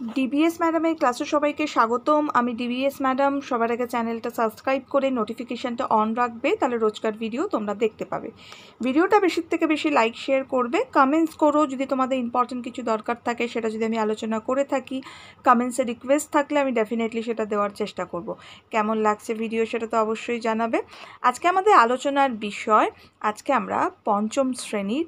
DBS ম্যাডামের ক্লাসে সবাইকে স্বাগতম। আমি ডিবিএস ম্যাডাম সবার আগে চ্যানেলটা সাবস্ক্রাইব করে নোটিফিকেশানটা অন রাখবে, তাহলে রোজকার ভিডিও তোমরা দেখতে পাবে। ভিডিওটা বেশির থেকে বেশি লাইক শেয়ার করবে। কমেন্টস করো, যদি তোমাদের ইম্পর্টেন্ট কিছু দরকার থাকে, সেটা যদি আমি আলোচনা করে থাকি। কমেন্টসে রিকোয়েস্ট থাকলে আমি ডেফিনেটলি সেটা দেওয়ার চেষ্টা করব। কেমন লাগছে ভিডিও সেটা তো অবশ্যই জানাবে। আজকে আমাদের আলোচনার বিষয়, আজকে আমরা পঞ্চম শ্রেণির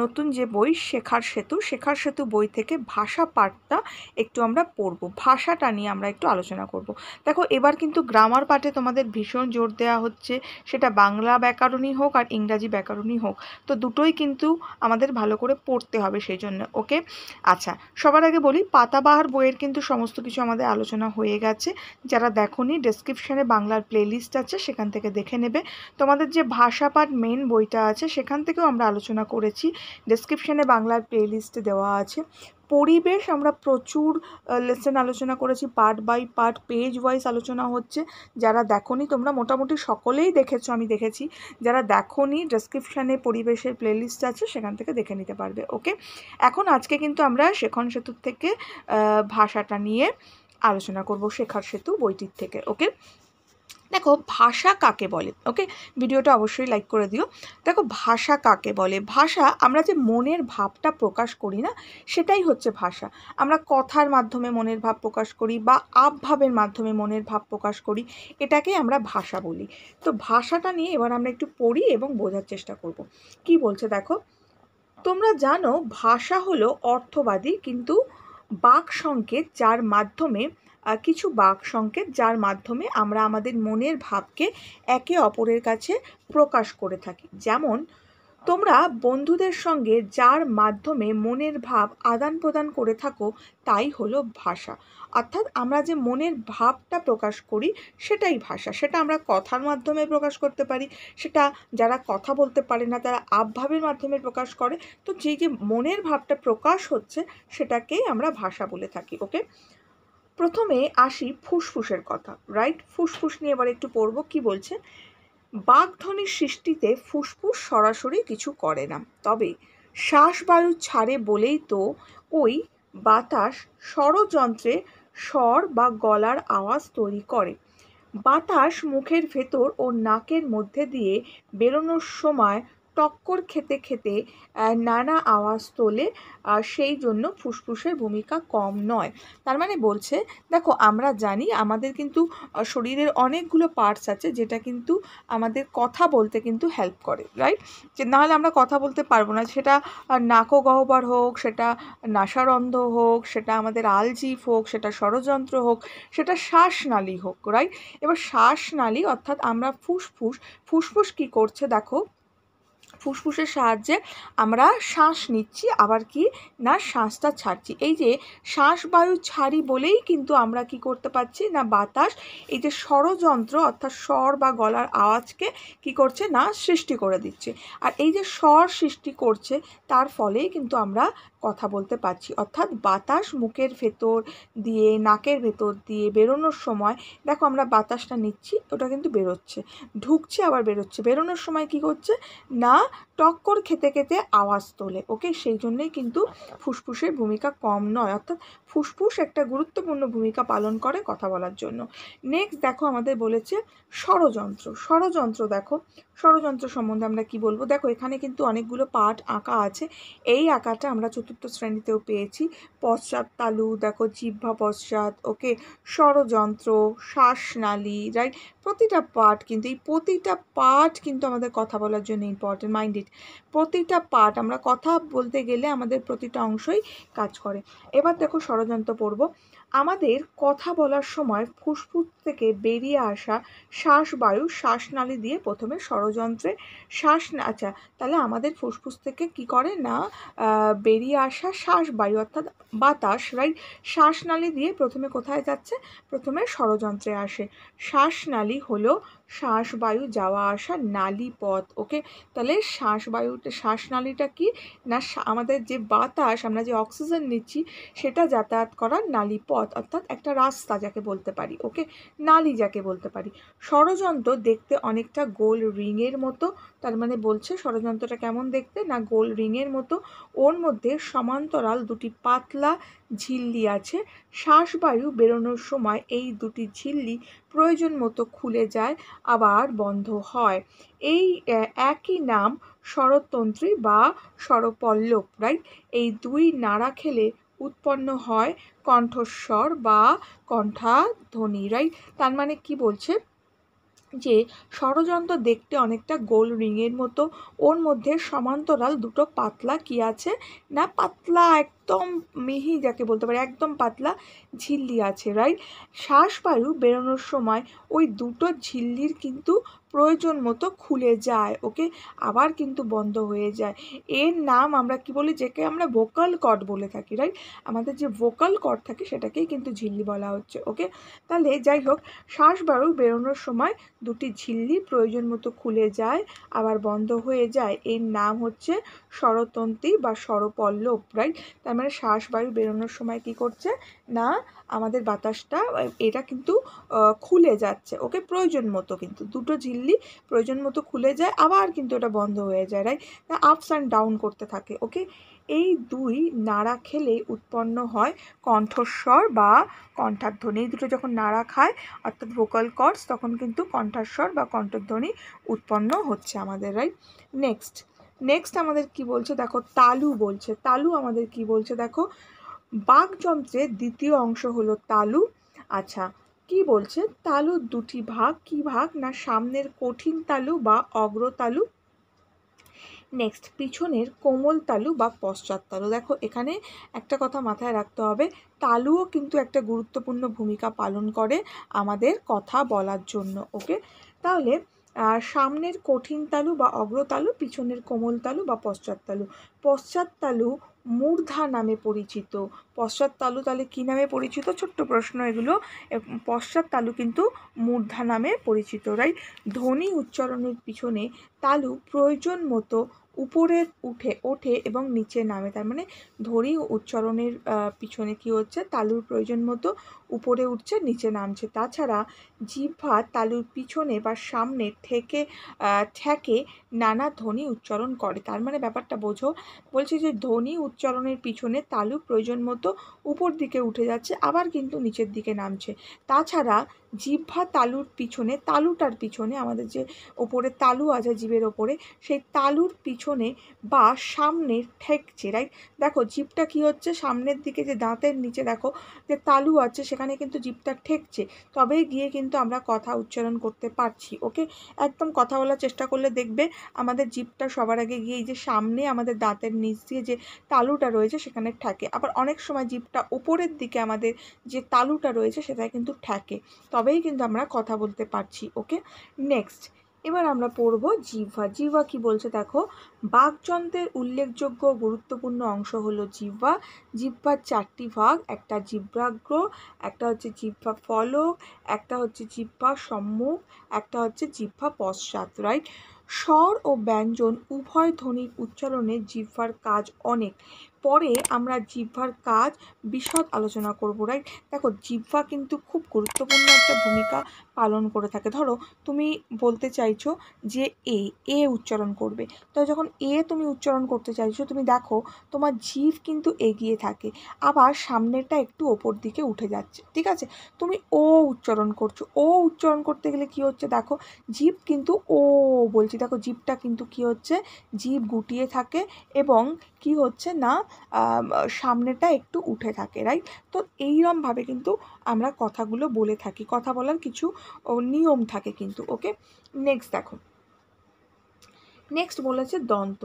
নতুন যে বই, শেখার সেতু শেখার সেতু বই থেকে ভাষা পাঠটা একটু আমরা পড়ব। ভাষাটা নিয়ে আমরা একটু আলোচনা করব। দেখো, এবার কিন্তু গ্রামার পাঠে তোমাদের ভীষণ জোর দেওয়া হচ্ছে। সেটা বাংলা ব্যাকরণই হোক আর ইংরাজি ব্যাকরণই হোক। তো দুটোই কিন্তু আমাদের ভালো করে পড়তে হবে সেই জন্য ওকে? আচ্ছা সবার আগে বলি, পাতাবাহার বইয়ের কিন্তু সমস্ত কিছু আমাদের আলোচনা হয়ে গেছে। যারা দেখোনি ডেসক্রিপশানে বাংলার প্লেলিস্ট আছে, সেখান থেকে দেখে নেবে। তোমাদের যে ভাষা পাঠ মেন বইটা আছে, সেখান থেকেও আমরা আলোচনা করেছি। ডেসক্রিপশানে বাংলার প্লেলিস্টে দেওয়া আছে। পরিবেশ আমরা প্রচুর লেসেন আলোচনা করেছি part by part page wise আলোচনা হচ্ছে। যারা দেখোনি, তোমরা মোটামুটি সকলেই দেখেছ, আমি দেখেছি। যারা দেখোনি ডেসক্রিপশানে পরিবেশের প্লেলিস্ট আছে, সেখান থেকে দেখে নিতে পারবে ওকে এখন আজকে কিন্তু আমরা শেখন সেতুর থেকে ভাষাটা নিয়ে আলোচনা করব, শেখার সেতু বইটির থেকে ওকে দেখো ভাষা কাকে বলে? ওকে ভিডিওটা অবশ্যই লাইক করে দিও। দেখো ভাষা কাকে বলে? ভাষা আমরা যে মনের ভাবটা প্রকাশ করি না, সেটাই হচ্ছে ভাষা। আমরা কথার মাধ্যমে মনের ভাব প্রকাশ করি বা আবভাবের মাধ্যমে মনের ভাব প্রকাশ করি এটাকে আমরা ভাষা বলি। তো ভাষাটা নিয়ে এবার আমরা একটু পড়ি এবং বোঝার চেষ্টা করব। কি বলছে দেখো? তোমরা জানো ভাষা হলো অর্থবাদী কিন্তু বাক সংকেত যার মাধ্যমে কিছু বাক সংকেত যার মাধ্যমে আমরা আমাদের মনের ভাবকে একে অপরের কাছে প্রকাশ করে থাকি। যেমন, তোমরা বন্ধুদের সঙ্গে যার মাধ্যমে মনের ভাব আদান প্রদান করে থাকো, তাই হলো ভাষা। অর্থাৎ আমরা যে মনের ভাবটা প্রকাশ করি, সেটাই ভাষা। সেটা আমরা কথার মাধ্যমে প্রকাশ করতে পারি, সেটা যারা কথা বলতে পারে না, তারা আবভাবের মাধ্যমে প্রকাশ করে। তো যেই যে মনের ভাবটা প্রকাশ হচ্ছে, সেটাকেই আমরা ভাষা বলে থাকি, ওকে? প্রথমে আসি ফুসফুসের কথা রাইট ফুসফুস নিয়ে এবার একটু পড়ব, কি বলছে? বাগধ্বনির সৃষ্টিতে ফুসফুস সরাসরি কিছু করে না, তবে শ্বাসবায়ু ছাড়ে বলেই তো ওই বাতাস স্বরযন্ত্রে স্বর বা গলার আওয়াজ তৈরি করে। বাতাস মুখের ভেতর ও নাকের মধ্যে দিয়ে বেরোনোর সময় টক্কর খেতে খেতে নানা আওয়াজ তোলে, আর সেই জন্য ফুসফুসের ভূমিকা কম নয়। তার মানে বলছে, দেখো, আমরা জানি আমাদের কিন্তু শরীরের অনেকগুলো পার্টস আছে যেটা কিন্তু আমাদের কথা বলতে কিন্তু হেল্প করে রাইট যে নাহলে আমরা কথা বলতে পারব না। সেটা নাকো নাকগহ্বর হোক, সেটা নাসারন্ধ হোক, সেটা আমাদের আলজিভ হোক, সেটা ষড়যন্ত্র হোক, সেটা শ্বাসনালী হোক রাইট এবার শ্বাসনালী অর্থাৎ আমরা ফুসফুস ফুসফুস কি করছে দেখো ফুসফুসের সাহায্যে আমরা শ্বাস নিচ্ছি, আবার কি? না, শ্বাসটা ছাড়ছি। এই যে শ্বাস বায়ু ছাড়ি বলেই কিন্তু আমরা কি করতে পারছি? না, বাতাস, এই যে স্বরযন্ত্র অর্থাৎ স্বর বা গলার আওয়াজকে কি করছে? না, সৃষ্টি করে দিচ্ছে। আর এই যে স্বর সৃষ্টি করছে, তার ফলেই কিন্তু আমরা কথা বলতে পারছি। অর্থাৎ বাতাস মুখের ভেতর দিয়ে, নাকের ভেতর দিয়ে বেরোনোর সময়, দেখো আমরা বাতাসটা নিচ্ছি, ওটা কিন্তু বেরোচ্ছে। ঢুকছে, আবার বেরোচ্ছে। বেরোনোর সময় কি করছে? না, টক্কর খেতে খেতে আওয়াজ তোলে, ওকে? সেই জন্যেই কিন্তু ফুসফুসের ভূমিকা কম নয়। অর্থাৎ ফুসফুস একটা গুরুত্বপূর্ণ ভূমিকা পালন করে কথা বলার জন্য। নেক্সট দেখো আমাদের বলেছে ষড়যন্ত্র। ষড়যন্ত্র দেখো। ষড়যন্ত্র সম্বন্ধে আমরা কি বলব? দেখো, এখানে কিন্তু অনেকগুলো পাঠ আঁকা আছে। এই আঁকাটা আমরা শ্রেণীতেও পেয়েছি। পশ্চাৎ তালু, দেখো জিহ্বা পশ্চাৎ, ওকে, ষড়যন্ত্র, শ্বাসনালী রাইট প্রতিটা পার্ট কিন্তু, এই প্রতিটা পার্ট কিন্তু আমাদের কথা বলার জন্য ইম্পর্টেন্ট মাইন্ডেড প্রতিটা পার্ট আমরা কথা বলতে গেলে আমাদের প্রতিটা অংশই কাজ করে। এবার দেখো ষড়যন্ত্র পড়ব। আমাদের কথা বলার সময় ফুসফুস থেকে বেরিয়ে আসা শ্বাসবায়ু, শ্বাসনালী দিয়ে প্রথমে ষড়যন্ত্রে, শ্বাস আচ্ছা তাহলে আমাদের ফুসফুস থেকে কি করে না বেরিয়ে আসা শ্বাসবায়ু অর্থাৎ বাতাস রাইট শ্বাসনালী দিয়ে প্রথমে কোথায় যাচ্ছে? প্রথমে ষড়যন্ত্রে আসে। শ্বাসনালী হলো শ্বাসবায়ু যাওয়া আসা, নালী পথ, ওকে? তাহলে শ্বাসবায়ুটা শ্বাসনালীটা কি? না আমাদের যে বাতাস, আমরা যে অক্সিজেন নিচ্ছি, সেটা যাতায়াত করার নালী পথ, অর্থাৎ একটা রাস্তা যাকে বলতে পারি, ওকে? নালী যাকে বলতে পারি। ষড়যন্ত্র দেখতে অনেকটা গোল রিংয়ের মতো, তার মানে বলছে ষড়যন্ত্রটা কেমন দেখতে? না গোল রিংয়ের মতো, ওর মধ্যে সমান্তরাল দুটি পাতলা ঝিল্লি আছে। শ্বাসবায়ু বেরোনোর সময় এই দুটি ঝিল্লি প্রয়োজন মতো খুলে যায়, আবার বন্ধ হয়। এই একই নাম স্বরতন্ত্রী বা স্বরপল্লব রাইট এই দুই নাড়া খেলে উৎপন্ন হয় কণ্ঠস্বর বা কণ্ঠাধ্বনি রাইট তার মানে কি বলছে? যে ষড়যন্ত্র দেখতে অনেকটা গোল রিংয়ের মতো, ওর মধ্যে সমান্তরাল দুটো পাতলা কি আছে? না, পাতলা একদম মিহি যাকে বলতে পারে, একদম পাতলা ঝিল্লি আছে রাইট শ্বাসবায়ু বেরোনোর সময় ওই দুটো ঝিল্লির কিন্তু প্রয়োজন মতো খুলে যায়, ওকে? আবার কিন্তু বন্ধ হয়ে যায়। এর নাম আমরা কি বলি? যেকে আমরা ভোকাল কট বলে থাকি রাইট আমাদের যে ভোকাল কট থাকে, সেটাকেই কিন্তু ঝিল্লি বলা হচ্ছে, ওকে? তাহলে যাই হোক শ্বাসবায়ু বেরোনোর সময় দুটি ঝিল্লি প্রয়োজন মতো খুলে যায়, আবার বন্ধ হয়ে যায়। এর নাম হচ্ছে স্বরতন্ত্রী বা স্বরপল্লব রাইট তার মানে শ্বাসবায়ু বেরোনোর সময় কি করছে? না, আমাদের বাতাসটা, এটা কিন্তু খুলে যাচ্ছে। ওকে প্রয়োজন মতো কিন্তু, দুটো ঝিল্লি প্রয়োজন মতো খুলে যায়, আবার কিন্তু ওটা বন্ধ হয়ে যায় রাইট আপস অ্যান্ড ডাউন করতে থাকে ওকে এই দুই নাড়া খেলে উৎপন্ন হয় কণ্ঠস্বর বা কণ্ঠাধ্বনি। এই দুটো যখন নাড়া খায়, অর্থাৎ ভোকাল কর্ডস তখন কিন্তু কণ্ঠাস্বর বা কণ্ঠধ্বনি উৎপন্ন হচ্ছে আমাদের রাইট নেক্সট নেক্সট আমাদের কি বলছে? দেখো, তালু বলছে। তালু আমাদের কি বলছে? দেখো বাকযন্ত্রের দ্বিতীয় অংশ হলো তালু। আচ্ছা কি বলছে? তালুর দুটি ভাগ কি ভাগ? না সামনের কঠিন তালু বা অগ্রতালু নেক্সট পিছনের কোমল তালু বা পশ্চাৎ তালু। দেখো, এখানে একটা কথা মাথায় রাখতে হবে। তালুও কিন্তু একটা গুরুত্বপূর্ণ ভূমিকা পালন করে আমাদের কথা বলার জন্য ওকে তাহলে সামনের কঠিন তালু বা অগ্রতালু পিছনের কোমল তালু বা পশ্চাৎতালু তালু। পশ্চাৎ তালু মূর্ধা নামে পরিচিত। পশ্চাৎতালু তাহলে কী নামে পরিচিত? ছোট্ট প্রশ্ন এগুলো। পশ্চাৎতালু কিন্তু মূর্ধা নামে পরিচিত রাইট ধ্বনি উচ্চারণের পিছনে তালু প্রয়োজন মতো উপরে উঠে, ওঠে এবং নিচে নামে। তার মানে ধরি উচ্চারণের পিছনে কি হচ্ছে? তালুর প্রয়োজন মতো উপরে উঠছে, নিচে নামছে। তাছাড়া জিহ্বা তালুর পিছনে বা সামনে থেকে ঠেকে নানা ধ্বনি উচ্চারণ করে। তার মানে ব্যাপারটা বোঝো। বলছি যে ধ্বনি উচ্চারণের পিছনে তালু প্রয়োজন মতো উপর দিকে উঠে যাচ্ছে, আবার কিন্তু নিচের দিকে নামছে। তাছাড়া জিহ্বা তালুর পিছনে, তালুটার পিছনে, আমাদের যে ওপরে তালু আছে জীবের ওপরে, সেই তালুর পিছনে বা সামনে ঠেকছে রাইট দেখো জিভটা কি হচ্ছে? সামনের দিকে যে দাঁতের নিচে দেখো, যে তালু আছে, সেখানে কিন্তু জিভটা ঠেকছে। তবেই গিয়ে কিন্তু আমরা কথা উচ্চারণ করতে পারছি ওকে একদম কথা বলার চেষ্টা করলে দেখবে আমাদের জিভটা সবার আগে গিয়ে এই যে সামনে আমাদের দাঁতের নিচ দিয়ে যে তালুটা রয়েছে, সেখানে ঠেকে। আবার অনেক সময় জিভটা ওপরের দিকে আমাদের যে তালুটা রয়েছে সেটা কিন্তু ঠেকে। তবেই কিন্তু আমরা কথা বলতে পারছি, ওকে? নেক্সট এবার আমরা পড়ব জিহ্বা। জিহ্বা কি বলছে দেখো? বাকযন্ত্রের উল্লেখযোগ্য গুরুত্বপূর্ণ অংশ হলো জিহ্বা। জিহ্বার চারটি ভাগ, একটা জিহ্বাগ্র, একটা হচ্ছে জিহ্বা ফলক, একটা হচ্ছে জিহ্বা সম্মুখ, একটা হচ্ছে জিহ্বা পশ্চাৎ রাইট স্বর ও ব্যঞ্জন উভয় ধ্বনির উচ্চারণে জিহ্বার কাজ অনেক। পরে আমরা জিহ্বার কাজ বিশদ আলোচনা করব রাইট দেখো, জিহ্বা কিন্তু খুব গুরুত্বপূর্ণ একটা ভূমিকা পালন করে থাকে। ধরো, তুমি বলতে চাইছো যে এ এ উচ্চারণ করবে। তো যখন এ তুমি উচ্চারণ করতে চাইছো, তুমি দেখো, তোমার জিভ কিন্তু এগিয়ে থাকে, আবার সামনেরটা একটু ওপর দিকে উঠে যাচ্ছে, ঠিক আছে? তুমি ও উচ্চারণ করছ। ও উচ্চারণ করতে গেলে কি হচ্ছে? দেখো জিভ কিন্তু ও বলছি। দেখো জিভটা কিন্তু কি হচ্ছে? জিভ গুটিয়ে থাকে এবং কি হচ্ছে না সামনেটা একটু উঠে থাকে রাইট তো এইরমভাবে কিন্তু আমরা কথাগুলো বলে থাকি, কথা বলার কিছু নিয়ম থাকে কিন্তু ওকে নেক্সট দেখো। নেক্সট বলেছে দন্ত।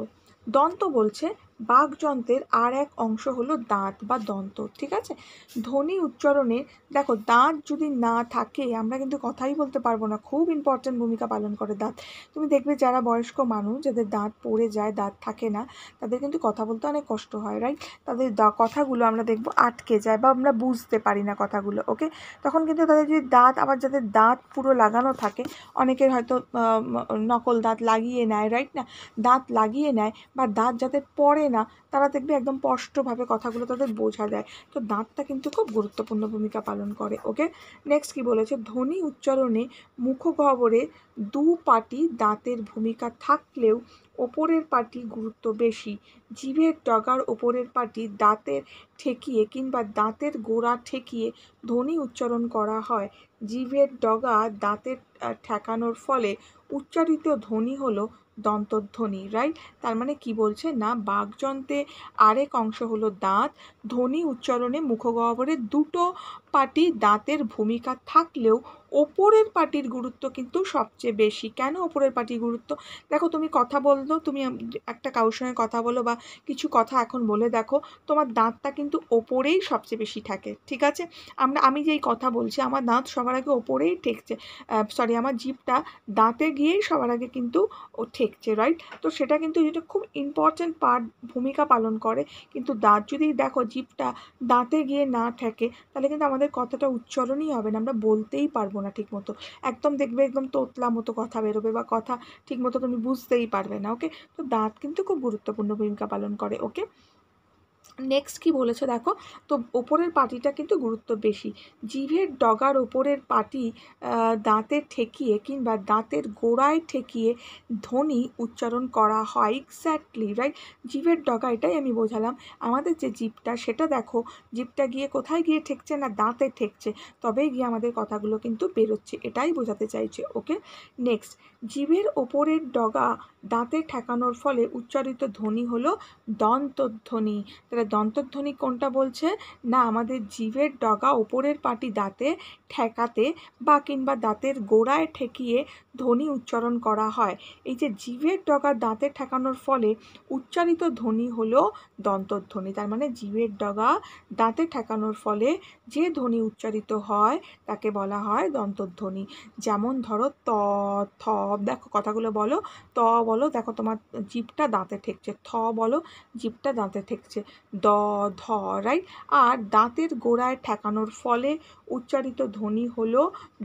দন্ত বলছে বাকযন্ত্রের আর এক অংশ হলো দাঁত বা দন্ত, ঠিক আছে? ধ্বনি উচ্চারণে, দেখো, দাঁত যদি না থাকে, আমরা কিন্তু কথাই বলতে পারব না। খুব ইম্পর্ট্যান্ট ভূমিকা পালন করে দাঁত। তুমি দেখবে যারা বয়স্ক মানুষ, যাদের দাঁত পড়ে যায়, দাঁত থাকে না, তাদের কিন্তু কথা বলতে অনেক কষ্ট হয় রাইট তাদের কথাগুলো আমরা দেখব আটকে যায় বা আমরা বুঝতে পারি না কথাগুলো ওকে তখন কিন্তু তাদের যদি দাঁত, আবার যাদের দাঁত পুরো লাগানো থাকে, অনেকের হয়তো নকল দাঁত লাগিয়ে নেয় রাইট না, দাঁত লাগিয়ে নেয় বা দাঁত যাদের পরে পড়ে না, তারা দেখবে একদম স্পষ্টভাবে কথাগুলো তাদের বোঝা যায় তো দাঁতটা কিন্তু খুব গুরুত্বপূর্ণ ভূমিকা পালন করে, ওকে? নেক্সট কি বলেছে? ধ্বনি উচ্চারণে মুখগহ্বরে দু পাটি দাঁতের ভূমিকা থাকলেও ওপরের পাটি গুরুত্ব বেশি। জিভের ডগার ওপরের পাটি দাঁতের ঠেকিয়ে কিংবা দাঁতের গোড়া ঠেকিয়ে ধ্বনি উচ্চারণ করা হয়। জিভের ডগা দাঁতের ঠেকানোর ফলে উচ্চারিত ধ্বনি হলো দন্তধ্বনি রাইট তার মানে কি বলছে? না, বাকযন্ত্রে আরেক অংশ হলো দাঁত, ধ্বনি উচ্চারণে মুখগহ্বরের দুটো পাটি দাঁতের ভূমিকা থাকলেও ওপরের পাটির গুরুত্ব কিন্তু সবচেয়ে বেশি। কেন ওপরের পাটির গুরুত্ব? দেখো, তুমি কথা বলল, তুমি একটা কারোর সঙ্গে কথা বলো বা কিছু কথা এখন বলে দেখো, তোমার দাঁতটা কিন্তু ওপরেই সবচেয়ে বেশি থাকে ঠিক আছে? আমরা, আমি যেই কথা বলছি, আমার দাঁত সবার আগে ওপরেই ঠেকছে সরি আমার জিভটা দাঁতে গিয়েই সবার আগে কিন্তু ও ঠেকছে রাইট তো সেটা কিন্তু যেটা খুব ইম্পর্ট্যান্ট পার্ট ভূমিকা পালন করে। কিন্তু দাঁত যদি দেখো, জিভটা দাঁতে গিয়ে না ঠেকে, তাহলে কিন্তু আমাদের কথাটা উচ্চারণই হবে না, আমরা বলতেই পারব না ঠিক মতো একদম দেখবে একদম তোতলা মতো কথা বেরোবে বা কথা ঠিক মতো তুমি বুঝতেই পারবে না ওকে তো দাঁত কিন্তু খুব গুরুত্বপূর্ণ ভূমিকা পালন করে ওকে নেক্সট কি বলেছে দেখো? তো ওপরের পাটিটা কিন্তু গুরুত্ব বেশি। জিভের ডগার ওপরের পাটি দাঁতের ঠেকিয়ে কিংবা দাঁতের গোড়ায় ঠেকিয়ে ধ্বনি উচ্চারণ করা হয়। এক্স্যাক্টলি রাইট জিভের ডগা, এটাই আমি বোঝালাম। আমাদের যে জিভটা, সেটা দেখো, জিভটা গিয়ে কোথায় গিয়ে ঠেকছে না দাঁতে ঠেকছে, তবেই গিয়ে আমাদের কথাগুলো কিন্তু বেরোচ্ছে। এটাই বোঝাতে চাইছে ওকে নেক্সট জিভের ওপরের ডগা দাঁতে ঠেকানোর ফলে উচ্চারিত ধ্বনি হলো দন্তধ্বনি। তাহলে দন্তধ্বনি কোনটা বলছে? না, আমাদের জিভের ডগা ওপরের পাটি দাঁতে ঠেকাতে বা কিংবা দাঁতের গোড়ায় ঠেকিয়ে ধ্বনি উচ্চারণ করা হয়। এই যে জিভের ডগা দাঁতে ঠেকানোর ফলে উচ্চারিত ধ্বনি হলো দন্তধ্বনি। তার মানে জিভের ডগা দাঁতে ঠেকানোর ফলে যে ধ্বনি উচ্চারিত হয় তাকে বলা হয় দন্তধ্বনি। যেমন ধরো ত, থ, দেখো কথাগুলো বলো। ত বলো, দেখো তোমার জিভটা দাঁতে ঠেকছে। থ বলো, জিভটা দাঁতে ঠেকছে। দ, ধ রাইট আর দাঁতের গোড়ায় ঠেকানোর ফলে উচ্চারিত ধ্বনি হল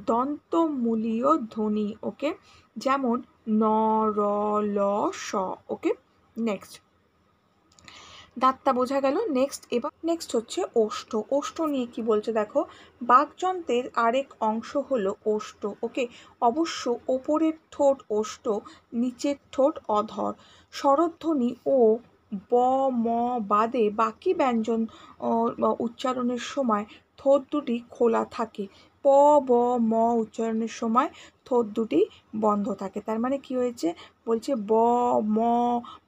দন্তমূলীয় ধ্বনি ওকে যেমন ন, র, ল, স ওকে নেক্সট দাঁতটা বোঝা গেল। নেক্সট এবার নেক্সট হচ্ছে ওষ্ঠ। ওষ্ঠ নিয়ে কি বলছে দেখো? বাকযন্ত্রের আরেক অংশ হলো ওষ্ঠ ওকে অবশ্য ওপরের ঠোঁট ওষ্ঠ, নিচের ঠোঁট অধর। স্বরধ্বনি ও ব ম বাদে বাকি ব্যঞ্জন উচ্চারণের সময় ঠোঁট দুটি খোলা থাকে। প, ব, ম উচ্চারণের সময় ঠোঁট দুটি বন্ধ থাকে। তার মানে কি হয়েছে? বলছে ব, ম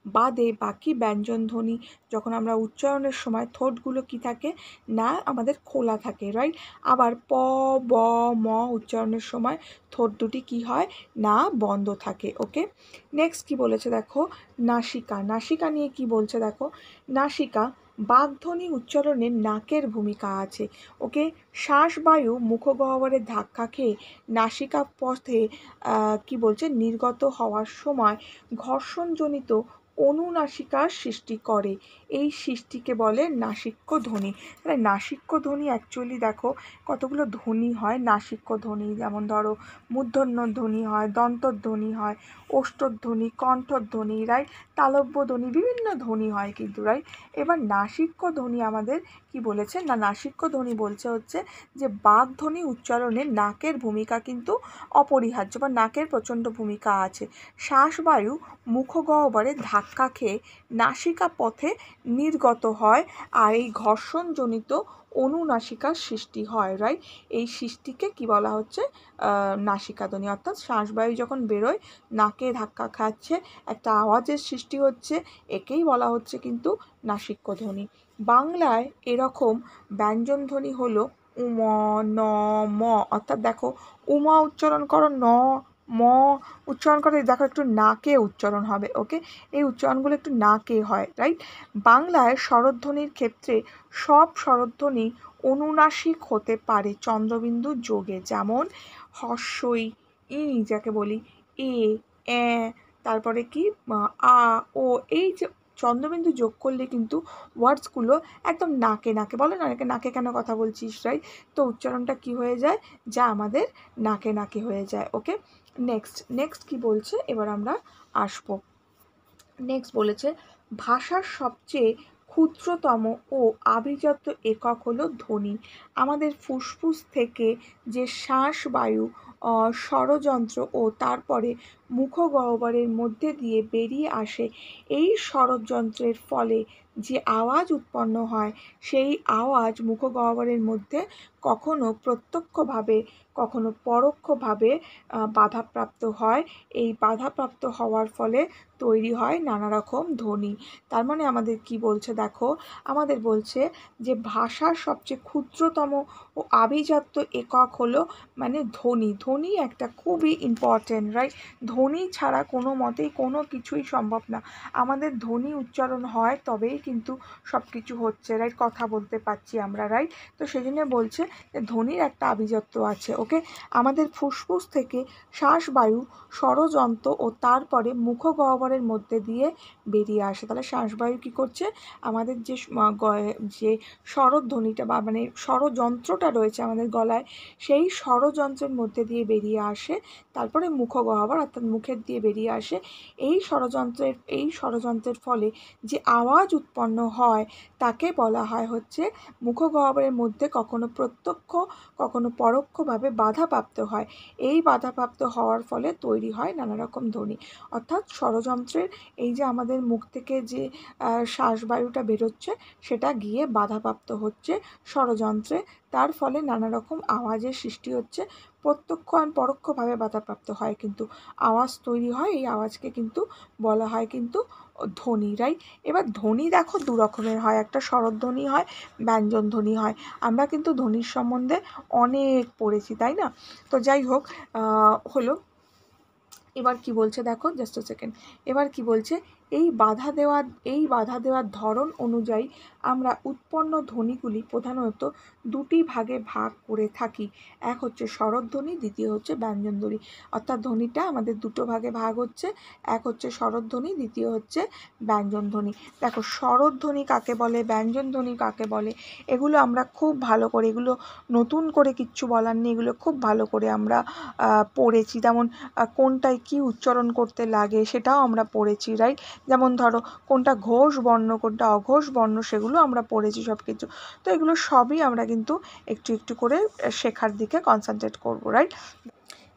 বাদে বাকি ব্যঞ্জন ধ্বনি। যখন আমরা উচ্চারণের সময় ঠোঁটগুলো কি থাকে? না, আমাদের খোলা থাকে রাইট আবার প, ব, ম উচ্চারণের সময় ঠোঁট দুটি কি হয়? না, বন্ধ থাকে ওকে নেক্সট কি বলেছে দেখো? নাসিকা। নাসিকা নিয়ে কি বলছে দেখো? নাসিকা বাগধ্বনি উচ্চারণে নাকের ভূমিকা আছে। ওকে শ্বাসবায়ু মুখগহ্বরে ধাক্কা খেয়ে নাসিকা পথে কি বলছে, নির্গত হওয়ার সময় ঘর্ষণজনিত অনুনাসিকার সৃষ্টি করে। এই সৃষ্টিকে বলে নাসিক্য ধ্বনি। তাহলে নাসিক্য ধ্বনি অ্যাকচুয়ালি দেখো কতগুলো ধ্বনি হয়। নাসিক্য ধ্বনি যেমন ধরো মূর্ধন্য ধ্বনি হয় দন্তধ্বনি হয় ওষ্ঠধ্বনি কণ্ঠধ্বনি রাইট তালব্য ধ্বনি, বিভিন্ন ধ্বনি হয় কিন্তু রাইট এবার নাসিক্য ধ্বনি আমাদের কি বলেছে? না, নাসিক্য ধ্বনি বলছে হচ্ছে যে বাঘ ধ্বনি উচ্চারণে নাকের ভূমিকা কিন্তু অপরিহার্য বা নাকের প্রচণ্ড ভূমিকা আছে। শ্বাসবায়ু মুখগহ্বরে ধাক্কা খেয়ে নাসিকা পথে নির্গত হয় আর এই ঘর্ষণজনিত অনুনাসিকার সৃষ্টি হয় রাইট এই সৃষ্টিকে কি বলা হচ্ছে? নাসিকাধ্বনি অর্থাৎ শ্বাসবায়ু যখন বেরোয়, নাকে ধাক্কা খাচ্ছে, একটা আওয়াজের সৃষ্টি হচ্ছে, একেই বলা হচ্ছে কিন্তু নাসিক্যধ্বনি বাংলায় এরকম ব্যঞ্জনধ্বনি হলো উম ন, ম। অর্থাৎ দেখো, উমা উচ্চারণ করো, ন ম উচ্চারণ করে দেখো একটু নাকে উচ্চারণ হবে ওকে এই উচ্চারণগুলো একটু নাকে হয় রাইট বাংলায় স্বরধ্বনির ক্ষেত্রে সব স্বরধ্বনি অনুনাসিক হতে পারে চন্দ্রবিন্দু যোগে, যেমন হর্ষই ই যাকে বলি, এ এ, তারপরে কি? আ ও, এই যে চন্দ্রবিন্দু যোগ করলে কিন্তু ওয়ার্ডসগুলো একদম নাকে নাকে, বলে না নাকে কেন কথা বলছিস রাইট তো উচ্চারণটা কি হয়ে যায়? যা আমাদের নাকে নাকে হয়ে যায় ওকে নেক্সট নেক্সট কি বলছে? এবার আমরা আসব। নেক্সট বলেছে, ভাষার সবচেয়ে ক্ষুদ্রতম ও আভিজাত্য একক হলো ধ্বনি। আমাদের ফুসফুস থেকে যে শ্বাস, বায়ু ষড়যন্ত্র ও তারপরে মুখগহ্বরের মধ্যে দিয়ে বেরিয়ে আসে, এই ষড়যন্ত্রের ফলে যে আওয়াজ উৎপন্ন হয়, সেই আওয়াজ মুখগহ্বরের মধ্যে কখনো প্রত্যক্ষভাবে, কখনো পরোক্ষভাবে বাধাপ্রাপ্ত হয়। এই বাধাপ্রাপ্ত হওয়ার ফলে তৈরি হয় নানা রকম ধ্বনি। তার মানে আমাদের কি বলছে দেখো, আমাদের বলছে যে ভাষার সবচেয়ে ক্ষুদ্রতম ও আভিজাত্য একক হলো মানে ধ্বনি। ধ্বনি একটা খুবই ইম্পর্টেন্ট রাইট ধ্বনি ছাড়া কোনো মতেই কোনো কিছুই সম্ভব না। আমাদের ধ্বনি উচ্চারণ হয় তবেই কিন্তু সব কিছু হচ্ছে রাইট কথা বলতে পারছি আমরা রাইট তো সেই জন্য বলছে যে ধ্বনির একটা আভিজাত্য আছে ওকে আমাদের ফুসফুস থেকে শ্বাসবায়ু, ষড়যন্ত্র ও তারপরে মুখগহ্বরের মধ্যে দিয়ে বেরিয়ে আসে। তাহলে শ্বাসবায়ু কী করছে? আমাদের যে যে স্বরধ্বনিটা বা মানে স্বরযন্ত্রটা রয়েছে আমাদের গলায়, সেই স্বরযন্ত্রের মধ্যে দিয়ে বেরিয়ে আসে, তারপরে মুখগহ্বর অর্থাৎ মুখের দিয়ে বেরিয়ে আসে। এই ষড়যন্ত্রের এই ষড়যন্ত্রের ফলে যে আওয়াজ উৎপন্ন হয়। তাকে বলা হয় হচ্ছে মুখগহ্বরের মধ্যে কখনো প্রত্যক্ষ, কখনো পরোক্ষভাবে বাধাপ্রাপ্ত হয়। এই বাধাপ্রাপ্ত হওয়ার ফলে তৈরি হয় নানা রকম ধ্বনি। অর্থাৎ স্বরযন্ত্রের এই যে আমাদের মুখ থেকে যে শ্বাসবায়ুটা বেরোচ্ছে, সেটা গিয়ে বাধাপ্রাপ্ত হচ্ছে স্বরযন্ত্রে তার ফলে নানা রকম আওয়াজের সৃষ্টি হচ্ছে। প্রত্যক্ষ আর পরোক্ষভাবে বাধাপ্রাপ্ত হয় কিন্তু আওয়াজ তৈরি হয়। এই আওয়াজকে কিন্তু বলা হয় কিন্তু ধ্বনি রাইট এবার ধ্বনি দেখো দু রকমের হয়। একটা স্বরধ্বনি হয়, ব্যঞ্জন ধ্বনি হয়। আমরা কিন্তু ধ্বনির সম্বন্ধে অনেক পড়েছি, তাই না? তো যাই হোক হলো। এবার কি বলছে দেখো জাস্ট সেকেন্ড এবার কি বলছে, এই বাধা দেওয়ার, এই বাধা দেওয়ার ধরন অনুযায়ী আমরা উৎপন্ন ধ্বনিগুলি প্রধানত দুটি ভাগে ভাগ করে থাকি। এক হচ্ছে স্বরধ্বনি দ্বিতীয় হচ্ছে ব্যঞ্জনধ্বনি অর্থাৎ ধ্বনিটা আমাদের দুটো ভাগে ভাগ হচ্ছে, এক হচ্ছে স্বরধ্বনি দ্বিতীয় হচ্ছে ব্যঞ্জনধ্বনি দেখো স্বরধ্বনি কাকে বলে ব্যঞ্জনধ্বনি কাকে বলে, এগুলো আমরা খুব ভালো করে, এগুলো নতুন করে কিচ্ছু বলার নেই, এগুলো খুব ভালো করে আমরা পড়েছি। যেমন কোনটায় কি উচ্চারণ করতে লাগে সেটাও আমরা পড়েছি রাইট যেমন ধরো, কোনটা ঘোষ বর্ণ, কোনটা অঘোষ বর্ণ, সেগুলো আমরা পড়েছি সব কিছু তো এগুলো সবই আমরা কিন্তু একটু একটু করে শেখার দিকে কনসেন্ট্রেট করব রাইট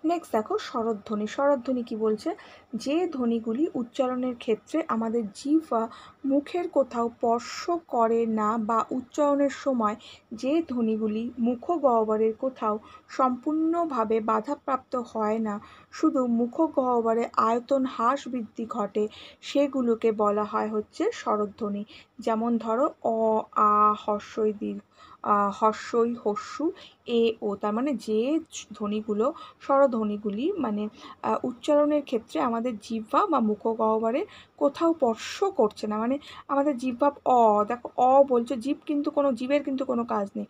নেক্সট দেখো স্বরধ্বনি স্বরধ্বনি কি বলছে? যে ধ্বনিগুলি উচ্চারণের ক্ষেত্রে আমাদের জিহ্বা মুখের কোথাও স্পর্শ করে না বা উচ্চারণের সময় যে ধ্বনিগুলি মুখগহ্বরের কোথাও সম্পূর্ণভাবে বাধাপ্রাপ্ত হয় না, শুধু মুখগহ্বরে আয়তন হ্রাস বৃদ্ধি ঘটে, সেগুলোকে বলা হয় হচ্ছে স্বরধ্বনি যেমন ধরো, অ, আ হর্ষই দীর্ঘ। হর্ষই হস্যু এ ও, তার মানে যে ধ্বনিগুলো, স্বরধ্বনিগুলি মানে উচ্চারণের ক্ষেত্রে আমাদের জিহ্বা বা মুখগহ্বরে কোথাও স্পর্শ করছে না। মানে আমাদের জিহ্বা অ, দেখো অ বলছে জীব কিন্তু কোনো, জীবের কিন্তু কোনো কাজ নেই।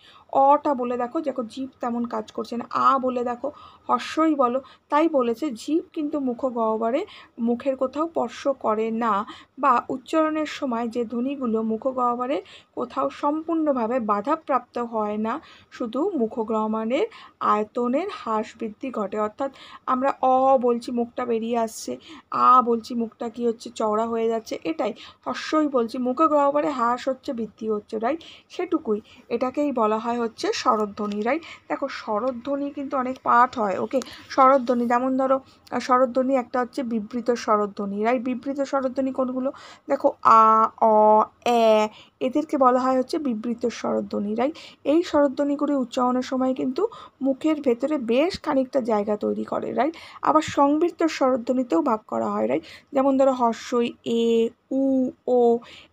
অটা বলে দেখো দেখো জীব তেমন কাজ করছে না। আ বলে দেখো হর্ষই বলো, তাই বলেছে জীব কিন্তু মুখগহ্বরে মুখের কোথাও স্পর্শ করে না বা উচ্চারণের সময় যে ধ্বনিগুলো মুখগহ্বরে কোথাও সম্পূর্ণভাবে বাধাপ্রাপ্ত হয় না, শুধু মুখগহ্বরের আয়তনের হ্রাস বৃদ্ধি ঘটে। অর্থাৎ আমরা অ বলছি মুখটা বেরিয়ে আসছে আ বলছি মুখটা কি হচ্ছে চওড়া হয়ে যাচ্ছে এটাই। হর্ষই বলছি মুখে মুখগহ্বরে হ্রাস হচ্ছে বৃদ্ধি হচ্ছে রাইট সেটুকুই। এটাকেই বলা হয় হচ্ছে স্বরধ্বনি রাইট দেখো স্বরধ্বনি কিন্তু অনেক পাঠ হয় ওকে স্বরধ্বনি যেমন ধরো আহ, স্বরধ্বনি একটা হচ্ছে বিবৃত স্বরধ্বনি রাইট বিবৃত স্বরধ্বনি কোনগুলো? দেখো আ অ এ এদেরকে বলা হয় হচ্ছে বিবৃত স্বরধ্বনি রাইট এই স্বরধ্বনিগুলি উচ্চারণের সময় কিন্তু মুখের ভেতরে বেশ খানিকটা জায়গা তৈরি করে রাইট আবার সংবৃত্ত স্বরধ্বনিতেও ভাগ করা হয় রাইট যেমন ধরো হর্ষই, এ, উ, ও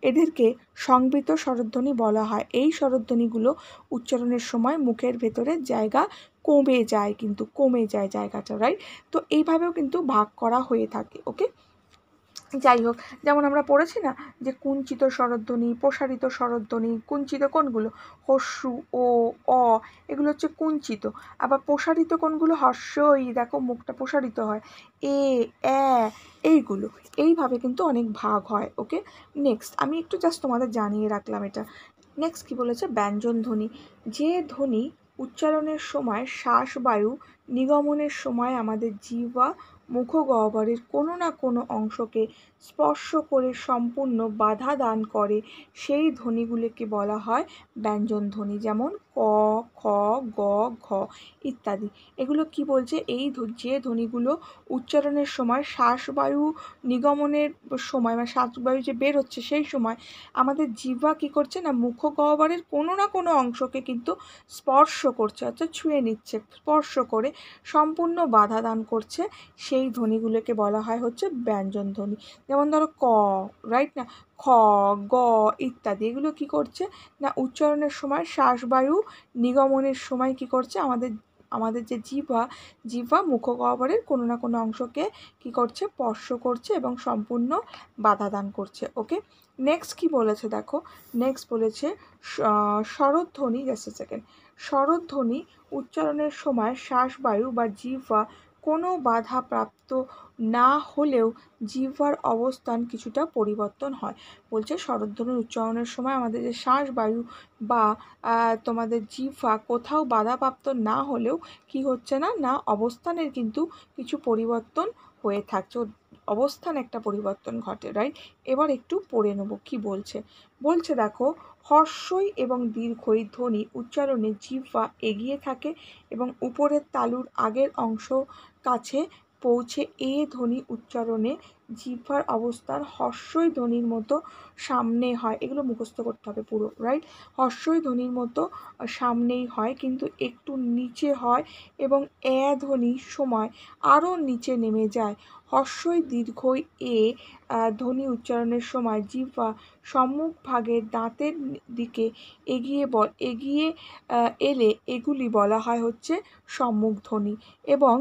এদেরকে সংবৃত স্বরধ্বনি বলা হয়। এই স্বরধ্বনিগুলো উচ্চারণের সময় মুখের ভেতরে জায়গা কমে যায়, কিন্তু কমে যায় জায়গাটা রাইট তো এইভাবেও কিন্তু ভাগ করা হয়ে থাকে ওকে যাই হোক, যেমন আমরা পড়েছি না যে কুঞ্চিত স্বরধ্বনি প্রসারিত স্বরধ্বনি কুঞ্চিত কোনগুলো? হস্যু ও, অ, এগুলো হচ্ছে কুঞ্চিত। আবার প্রসারিত কোনগুলো? হর্ষই দেখো মুখটা প্রসারিত হয়। এ এ, এইগুলো। এইভাবে কিন্তু অনেক ভাগ হয়, ওকে? নেক্সট আমি একটু জাস্ট তোমাদের জানিয়ে রাখলাম এটা। নেক্সট কি বলেছে? ব্যঞ্জন ধ্বনি। যে ধ্বনি উচ্চারণের সময় শ্বাস বায়ু নিগমনের সময় আমাদের জিহ্বা মুখগহ্বরের কোনো না কোনো অংশকে স্পর্শ করে সম্পূর্ণ বাধা দান করে, সেই ধ্বনিগুলিকে বলা হয় ব্যঞ্জন ধ্বনি, যেমন ক, খ, গ, ঘ ইত্যাদি। এগুলো কি বলছে? এই যে ধ্বনিগুলো উচ্চারণের সময়, শ্বাসবায়ু নিগমনের সময় বা শ্বাসবায়ু যে বের হচ্ছে সেই সময়, আমাদের জিহ্বা কী করছে না, মুখ গহ্বরের কোনো না কোনো অংশকে কিন্তু স্পর্শ করছে, অর্থাৎ ছুঁয়ে নিচ্ছে, স্পর্শ করে সম্পূর্ণ বাধা দান করছে, সেই ধ্বনিগুলোকে বলা হয় হচ্ছে ব্যঞ্জন ধ্বনি। যেমন ধরো ক রাইট না? খ, গ ইত্যাদি। এগুলো কি করছে? না, উচ্চারণের সময় শ্বাসবায়ু নিগমনের সময় কি করছে? আমাদের আমাদের যে জিভা জিভা মুখগহ্বরের কোনো না কোনো অংশকে কি করছে? স্পর্শ করছে এবং সম্পূর্ণ বাধা দান করছে। ওকে? নেক্সট কি বলেছে দেখো? নেক্সট বলেছে শরৎধ্বনি জাস্ট সেকেন্ড শরৎধ্বনি উচ্চারণের সময় শ্বাসবায়ু বা জিহ্বা কোনো বাধা প্রাপ্ত না হলেও জিহ্বার অবস্থান কিছুটা পরিবর্তন হয়। বলছে শরৎধ্বনির উচ্চারণের সময় আমাদের যে শ্বাসবায়ু বা তোমাদের জিহ্বা কোথাও বাধাপ্রাপ্ত না হলেও কি হচ্ছে না? না, অবস্থানের কিন্তু কিছু পরিবর্তন হয়ে থাকছে। অবস্থান একটা পরিবর্তন ঘটে রাইট এবার একটু পড়ে নেব, কি বলছে? বলছে, দেখো হর্ষই এবং দীর্ঘই ধ্বনি উচ্চারণে জিহ্বা এগিয়ে থাকে এবং উপরের তালুর আগের অংশ কাছে পৌঁছে এ ধ্বনি উচ্চারণে জিহ্বার অবস্থান হর্ষই ধ্বনির মতো সামনে হয়। এগুলো মুখস্থ করতে হবে পুরো রাইট হর্ষই ধ্বনির মতো সামনেই হয়, কিন্তু একটু নিচে হয় এবং এ ধ্বনির সময় আরও নিচে নেমে যায়। হর্ষই দীর্ঘই এ ধ্বনি উচ্চারণের সময় জিহ্বা সম্মুখ ভাগের দাঁতের দিকে এগিয়ে বল, এগিয়ে এলে এগুলি বলা হয় হচ্ছে সম্মুখ ধ্বনি এবং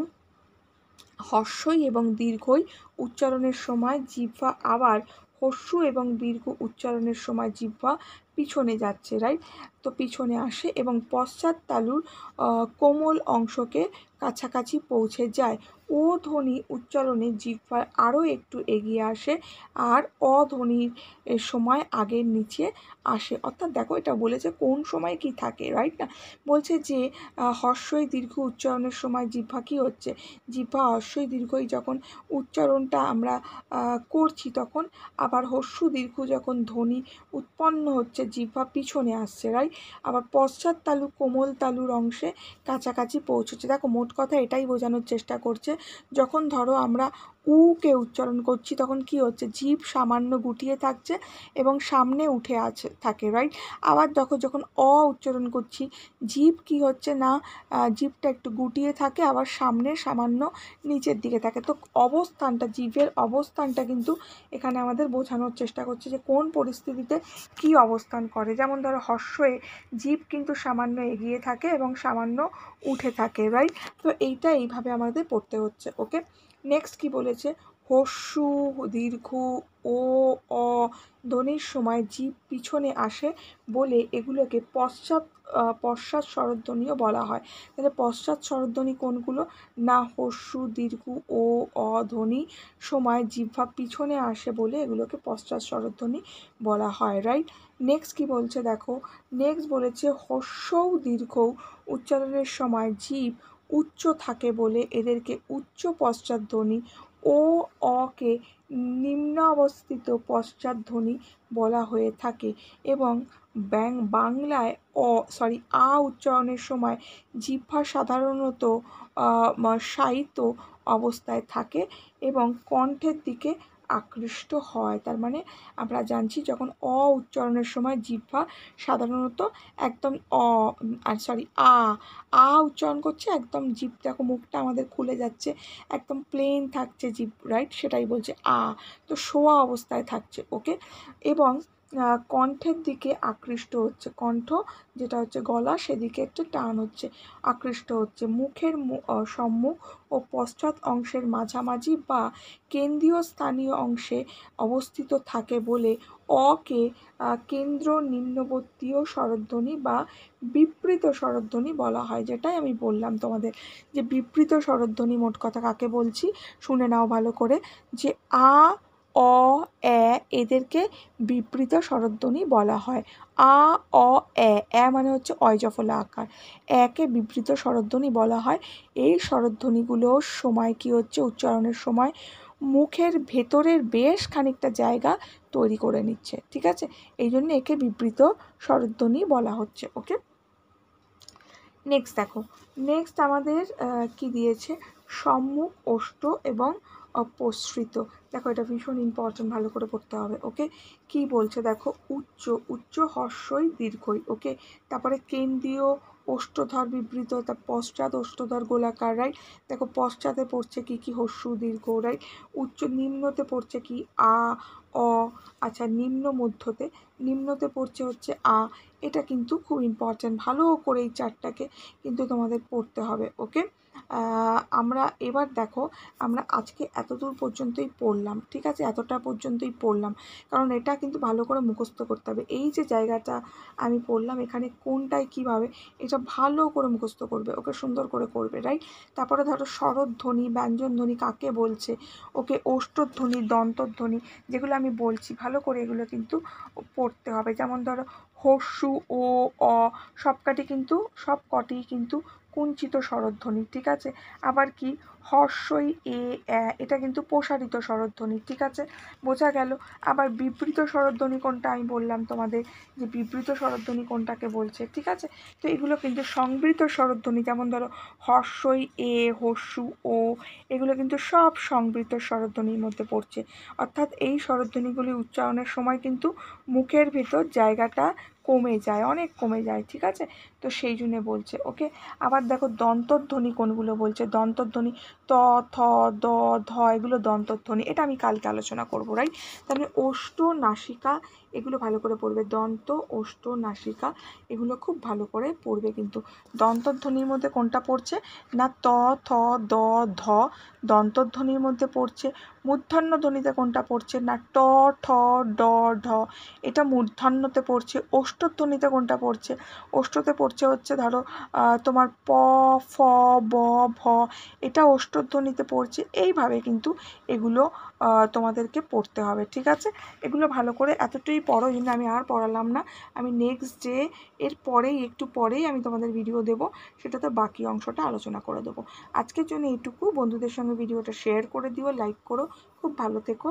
হর্ষই এবং দীর্ঘই উচ্চারণের সময় জিহ্বা আবার হস্যু এবং দীর্ঘ উচ্চারণের সময় জিহ্বা পিছনে যাচ্ছে রাইট তো পিছনে আসে এবং পশ্চাৎ তালুর কোমল অংশকে কাছাকাছি পৌঁছে যায়। ও ধ্বনি উচ্চারণে জিহ্বার আরও একটু এগিয়ে আসে আর অধ্বনির সময় আগের নিচে আসে। অর্থাৎ দেখো এটা বলেছে কোন সময় কি থাকে রাইট না? বলছে যে হর্ষই দীর্ঘ উচ্চারণের সময় জিহ্বা কী হচ্ছে? জিহ্বা হর্ষই দীর্ঘই যখন উচ্চারণটা আমরা করছি তখন আবার হস্যু দীর্ঘ যখন ধ্বনি উৎপন্ন হচ্ছে জিহ্বা পিছনে আসছে রাইট আবার পশ্চাৎ তালু কোমল তালুর অংশে কাছাকাছি পৌঁছচ্ছে। দেখো মোট কথা এটাই বোঝানোর চেষ্টা করছে যখন ধরো আমরা উকে উচ্চারণ করছি, তখন কি হচ্ছে? জীব সামান্য গুটিয়ে থাকছে এবং সামনে উঠে আছে, থাকে রাইট আবার দেখো যখন অ উচ্চারণ করছি, জীব কি হচ্ছে না জীবটা একটু গুটিয়ে থাকে, আবার সামনে সামান্য নিচের দিকে থাকে। তো অবস্থানটা, জীবের অবস্থানটা কিন্তু এখানে আমাদের বোঝানোর চেষ্টা করছে যে কোন পরিস্থিতিতে কি অবস্থান করে। যেমন ধরো হর্ষয়ে জীব কিন্তু সামান্য এগিয়ে থাকে এবং সামান্য উঠে থাকে রাইট তো এইটা এইভাবে আমাদের পড়তে হচ্ছে ওকে নেক্সট কি বলেছে? হস্যু দীর্ঘ, ও, অ ধ্বনির সময় জীব পিছনে আসে বলে এগুলোকে পশ্চাৎ পশ্চাৎ স্বরধ্বনিও বলা হয়। তাহলে পশ্চাৎ স্বরধ্বনি কোনগুলো? না হস্যু দীর্ঘ, ও, অ ধ্বনি সময় জিহ্বা পিছনে আসে বলে এগুলোকে পশ্চাৎ স্বরধ্বনি বলা হয় রাইট নেক্সট কি বলছে? দেখো নেক্সট বলেছে হস্যও দীর্ঘ উচ্চারণের সময় জীব উচ্চ থাকে বলে এদেরকে উচ্চ পশ্চাৎধ্বনি ও অকে নিম্ন অবস্থিত পশ্চাৎধ্বনি বলা হয়ে থাকে এবং ব্যাং বাংলায় অ সরি আ উচ্চারণের সময় জিহ্বা সাধারণত সাহিত্য অবস্থায় থাকে এবং কণ্ঠের দিকে আকৃষ্ট হয়। তার মানে আমরা জানছি যখন অ উচ্চারণের সময় জিহ্বা সাধারণত একদম অ, আর সরি আ আ উচ্চারণ করছে, একদম জিভ দেখো মুখটা আমাদের খুলে যাচ্ছে, একদম প্লেন থাকছে জিভ রাইট সেটাই বলছে আ। তো শোয়া অবস্থায় থাকছে ওকে এবং কণ্ঠের দিকে আকৃষ্ট হচ্ছে। কণ্ঠ যেটা হচ্ছে গলা, সেদিকে একটু টান হচ্ছে, আকৃষ্ট হচ্ছে। মুখের সম্মুখ ও পশ্চাৎ অংশের মাঝামাঝি বা কেন্দ্রীয় স্থানীয় অংশে অবস্থিত থাকে বলে অকে কেন্দ্র নিম্নবর্তীয় স্বরধ্বনি বা বিবৃত স্বরধ্বনি বলা হয়, যেটাই আমি বললাম তোমাদের। যে বিবৃত স্বরধ্বনি মোট কথা কাকে বলছি? শুনে নাও ভালো করে। যে আ অ, এ এদেরকে বিবৃত স্বরধ্বনি বলা হয়। আ, অ, এ এ মানে হচ্ছে অয়জফলা আকার। একে বিবৃত স্বরধ্বনি বলা হয়। এই স্বরধ্বনিগুলোর সময় কি হচ্ছে? উচ্চারণের সময় মুখের ভেতরের বেশ খানিকটা জায়গা তৈরি করে নিচ্ছে, ঠিক আছে? এই জন্য একে বিবৃত স্বরধ্বনি বলা হচ্ছে, ওকে? নেক্সট দেখো। নেক্সট আমাদের কি দিয়েছে? সম্মুখ ওষ্ঠ এবং অপসৃত। দেখো, এটা ভীষণ ইম্পর্টেন্ট ভালো করে পড়তে হবে ওকে কি বলছে? দেখো, উচ্চ উচ্চ হর্ষই দীর্ঘই ওকে তারপরে কেন্দ্রীয় ওষ্ঠধর বিবৃত তার পশ্চাৎ ওষ্ঠধর গোলাকার রাইট দেখো, পশ্চাতে পড়ছে কি কি হস্যু দীর্ঘ রাইট উচ্চ নিম্নতে পড়ছে কি, আ, অ আচ্ছা নিম্ন মধ্যতে, নিম্নতে পড়ছে হচ্ছে আ, এটা কিন্তু খুব ইম্পর্ট্যান্ট ভালো করে এই চারটাকে কিন্তু তোমাদের পড়তে হবে ওকে আমরা এবার দেখো, আমরা আজকে এতদূর পর্যন্তই পড়লাম, ঠিক আছে? এতটা পর্যন্তই পড়লাম। কারণ এটা কিন্তু ভালো করে মুখস্থ করতে হবে। এই যে জায়গাটা আমি পড়লাম, এখানে কোনটায় কীভাবে, এটা ভালো করে মুখস্থ করবে, ওকে সুন্দর করে করবে রাইট তারপরে ধরো স্বরধ্বনি ব্যঞ্জনধ্বনি কাকে বলছে, ওকে ওষ্ঠধ্বনি দন্তধ্বনি যেগুলো আমি বলছি, ভালো করে এগুলো কিন্তু পড়তে হবে। যেমন ধরো হর্ষু, ও, অ সব কটি কিন্তু সব কটি কিন্তু কুঞ্চিত স্বরধ্বনি ঠিক আছে? আবার কি? হর্ষই এ এটা কিন্তু প্রসারিত স্বরধ্বনি ঠিক আছে? বোঝা গেল? আবার বিবৃত স্বরধ্বনি কোনটা? আমি বললাম তোমাদের যে বিবৃত স্বরধ্বনি কোনটাকে বলছে, ঠিক আছে? তো এগুলো কিন্তু সংবৃত স্বরধ্বনি যেমন ধরো হর্ষই এ, হর্ষু ও, এগুলো কিন্তু সব সংবৃত স্বরধ্বনির মধ্যে পড়ছে। অর্থাৎ এই স্বরধ্বনিগুলি উচ্চারণের সময় কিন্তু মুখের ভেতর জায়গাটা কমে যায়, অনেক কমে যায়, ঠিক আছে? তো সেই জন্যে বলছে, ওকে? আবার দেখো দন্তধ্বনি কোনগুলো বলছে? দন্তধ্বনি ত, থ, দ, ধ, এগুলো দন্তধ্বনি। এটা আমি কালকে আলোচনা করব রাইট তাহলে ওষ্ঠ নাসিকা এগুলো ভালো করে পড়বে। দন্ত ওষ্ঠ নাসিকা এগুলো খুব ভালো করে পড়বে কিন্তু। দন্তধ্বনির মধ্যে কোনটা পড়ছে? না, ত, থ, দ, ধ, দন্তধ্বনির মধ্যে পড়ছে। মূর্ধন্য ধ্বনিতে কোনটা পড়ছে? না, ট, ঠ, ড, ঢ। এটা মূর্ধন্যতে পড়ছে। ওষ্ঠধ্বনিতে কোনটা পড়ছে? অষ্টতে পড়ছে হচ্ছে ধরো তোমার প, ফ, ব, ভ। এটা ওষ্ঠধ্বনিতে পড়ছে। এইভাবে কিন্তু এগুলো তোমাদেরকে পড়তে হবে, ঠিক আছে? এগুলো ভালো করে এতটুকুই পড়ো কিন্তু আমি আর পড়ালাম না। আমি নেক্সট ডে এর পরেই, একটু পরেই আমি তোমাদের ভিডিও দেব। সেটাতে বাকি অংশটা আলোচনা করে দেবো। আজকের জন্য এইটুকু। বন্ধুদের সঙ্গে ভিডিওটা শেয়ার করে দিও লাইক করো। খুব ভালো থেকো।